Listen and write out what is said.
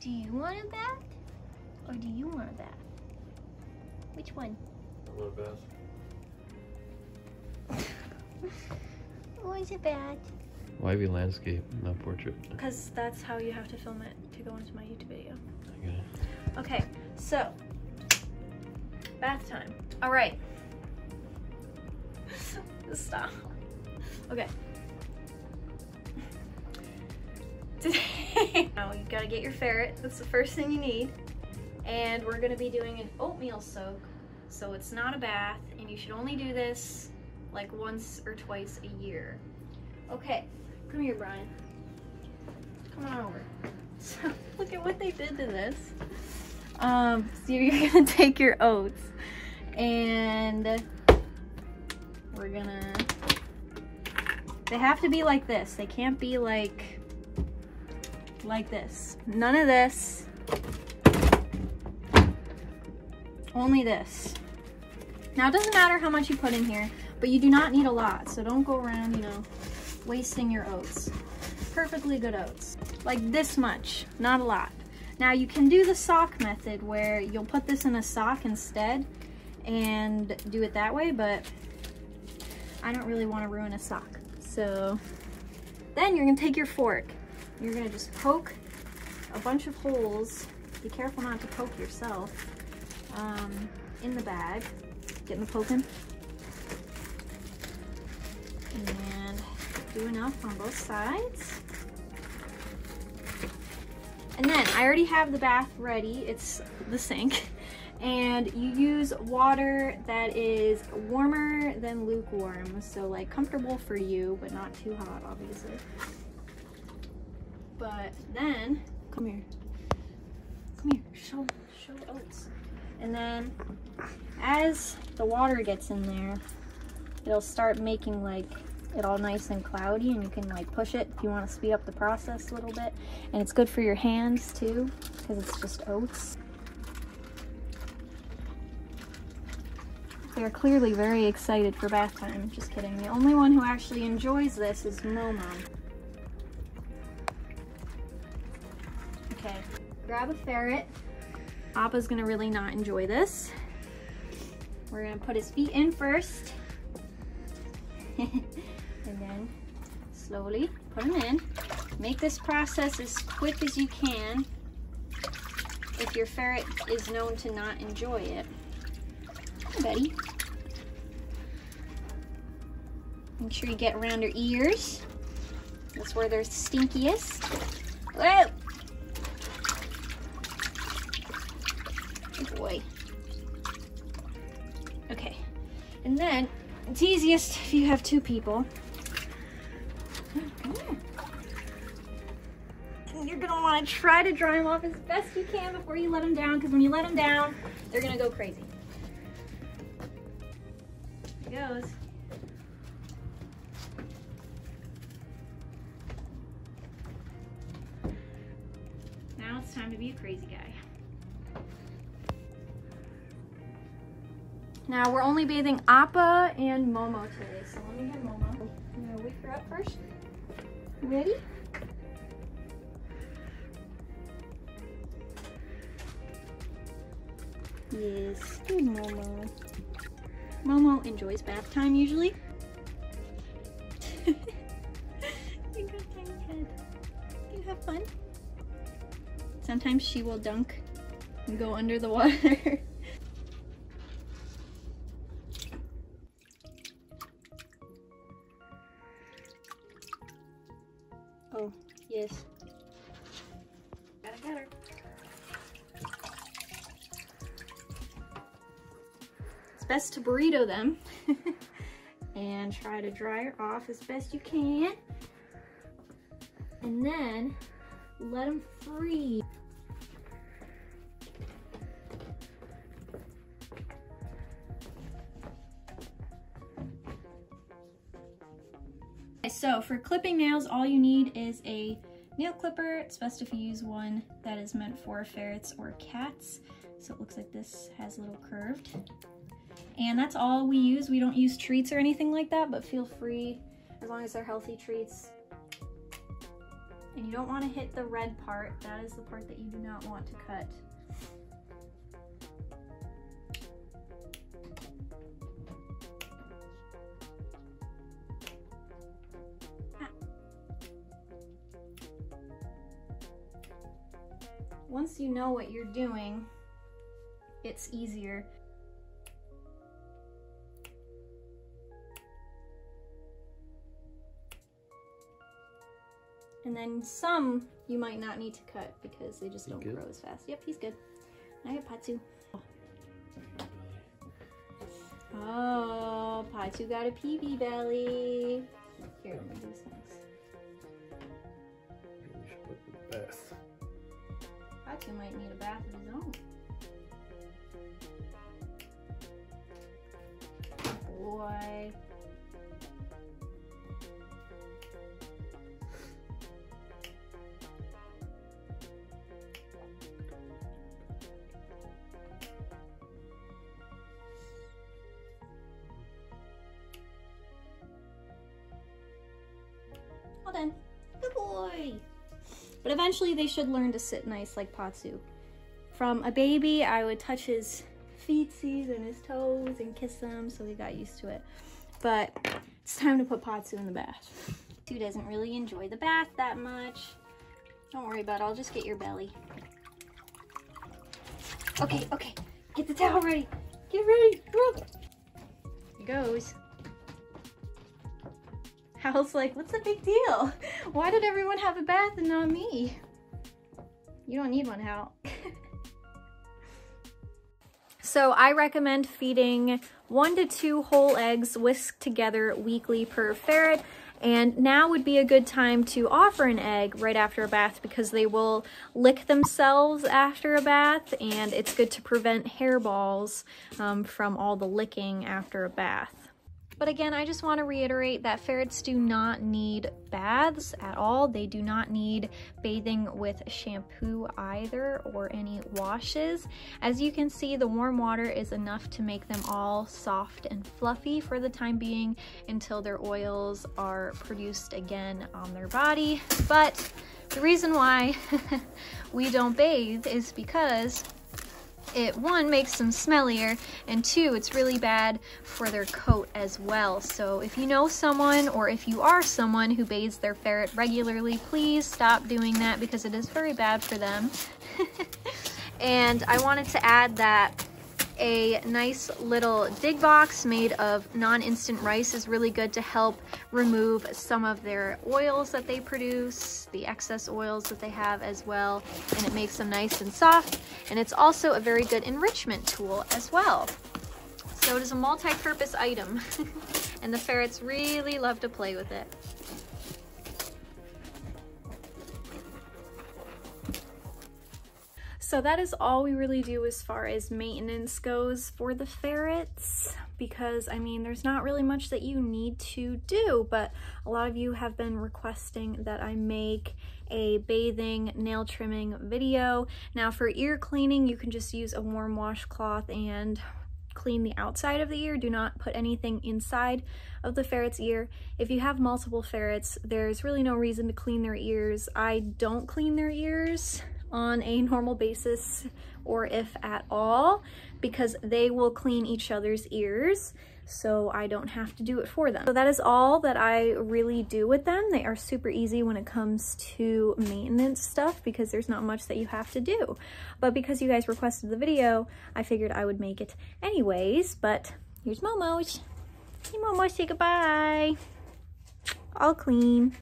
Do you want a bath? Or do you want a bath? Which one? I want a bath. What's a bath? Why be landscape, not portrait? Because that's how you have to film it to go into my YouTube video. Okay. Okay, so bath time. All right. Stop. Okay. Today, now you've gotta get your ferret. That's the first thing you need. And we're gonna be doing an oatmeal soak. So it's not a bath, and you should only do this like once or twice a year. Okay, come here, Brian. Come on over. So look at what they did to this. Um, so you're gonna take your oats and we're gonna, they have to be like this. They can't be like, like this. None of this. Only this. Now it doesn't matter how much you put in here, but you do not need a lot. So don't go around, you know, wasting your oats. Perfectly good oats. Like this much, not a lot. Now you can do the sock method where you'll put this in a sock instead and do it that way, but I don't really want to ruin a sock. So then you're gonna take your fork. You're gonna just poke a bunch of holes. Be careful not to poke yourself um, in the bag. Getting the poking. And do enough on both sides. And then I already have the bath ready. It's the sink. And you use water that is warmer than lukewarm. So like comfortable for you, but not too hot, obviously. But then, come here. Come here, show, show oats. And then as the water gets in there, it'll start making like it all nice and cloudy and you can like push it if you want to speed up the process a little bit. And it's good for your hands too because it's just oats. They're clearly very excited for bath time. Just kidding. The only one who actually enjoys this is Momo. Okay, grab a ferret. Appa's gonna really not enjoy this. We're gonna put his feet in first. and then slowly put him in. Make this process as quick as you can if your ferret is known to not enjoy it. Hi, Betty. Make sure you get around her ears. That's where they're stinkiest. Whoa! Good boy. Okay. And then it's easiest if you have two people. And you're gonna wanna try to dry them off as best you can before you let them down, because when you let them down, they're gonna go crazy. Here goes. Now it's time to be a crazy guy. Now we're only bathing Appa and Momo today, so let me get Momo. I'm gonna wake her up first. Ready? Yes, good Momo. Momo enjoys bath time usually. you got tiny head. You have fun. Sometimes she will dunk and go under the water. best to burrito them and try to dry her off as best you can. And then let them. Okay, So for clipping nails, all you need is a nail clipper. It's best if you use one that is meant for ferrets or cats. So it looks like this has a little curved. And that's all we use. We don't use treats or anything like that, but feel free, as long as they're healthy treats, And you don't want to hit the red part. That is the part that you do not want to cut. Once you know what you're doing, it's easier. Then some you might not need to cut because they just He don't good? grow as fast. Yep, he's good. I have Pazu. Oh, Pazu got a PB belly. Here, let me do this next. Maybe we should put the bath. Pazu might need a bath of his own. Boy. But eventually they should learn to sit nice like Pazu. From a baby, I would touch his feetsies and his toes and kiss them, so he got used to it. But it's time to put Pazu in the bath. Pazu doesn't really enjoy the bath that much. Don't worry about it, I'll just get your belly. Okay, okay, get the towel ready. Get ready. Here goes. Howl's like, what's the big deal? Why did everyone have a bath and not me? You don't need one, Howl. so I recommend feeding one to two whole eggs whisked together weekly per ferret. And now would be a good time to offer an egg right after a bath because they will lick themselves after a bath and it's good to prevent hairballs um, from all the licking after a bath. But again, I just want to reiterate that ferrets do not need baths at all. They do not need bathing with shampoo either or any washes. As you can see, the warm water is enough to make them all soft and fluffy for the time being until their oils are produced again on their body. But the reason why we don't bathe is because it one makes them smellier and two it's really bad for their coat as well. So if you know someone or if you are someone who bathes their ferret regularly please stop doing that because it is very bad for them. And I wanted to add that a nice little dig box made of non-instant rice is really good to help remove some of their oils that they produce, the excess oils that they have as well, and it makes them nice and soft. And it's also a very good enrichment tool as well. So it is a multi-purpose item, and the ferrets really love to play with it. So that is all we really do as far as maintenance goes for the ferrets because I mean there's not really much that you need to do but a lot of you have been requesting that I make a bathing nail trimming video. Now for ear cleaning you can just use a warm washcloth and clean the outside of the ear. Do not put anything inside of the ferret's ear. If you have multiple ferrets, there's really no reason to clean their ears. I don't clean their ears on a normal basis or if at all because they will clean each other's ears so I don't have to do it for them. So that is all that I really do with them. They are super easy when it comes to maintenance stuff because there's not much that you have to do. But because you guys requested the video, I figured I would make it anyways. But here's Momo. Hey Momo, say goodbye. All clean.